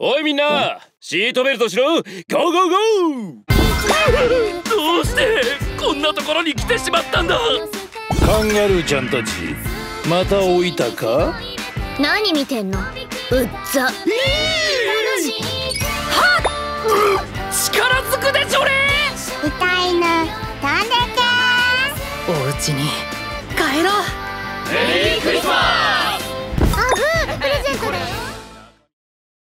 おいみんなシートベルトしろ。ゴーゴーゴー。どうしてこんなところに来てしまったんだ。カンガルーちゃんたちまた置いたか？何見てんの？うっざ。はっ！力ずくでしょれ痛いな。飛んでけお家に帰ろう。メリーク